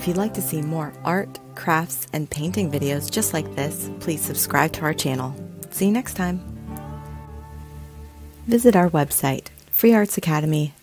If you'd like to see more art, crafts, and painting videos just like this, please subscribe to our channel. See you next time. Visit our website, freeartsacademy.com